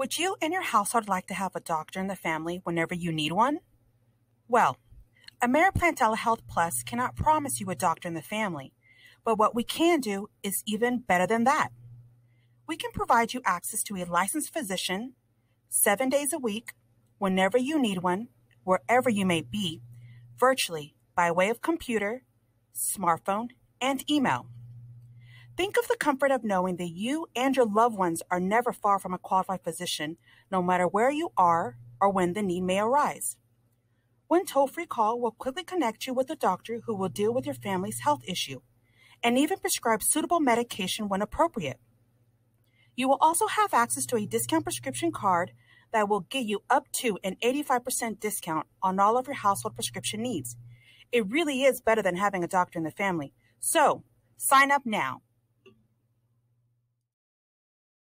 Would you and your household like to have a doctor in the family whenever you need one? Well, Ameriplan Telehealth Plus cannot promise you a doctor in the family, but what we can do is even better than that. We can provide you access to a licensed physician seven days a week, whenever you need one, wherever you may be, virtually by way of computer, smartphone, and email. Think of the comfort of knowing that you and your loved ones are never far from a qualified physician, no matter where you are or when the need may arise. One toll free call will quickly connect you with a doctor who will deal with your family's health issue and even prescribe suitable medication when appropriate. You will also have access to a discount prescription card that will get you up to an 85% discount on all of your household prescription needs. It really is better than having a doctor in the family. So, sign up now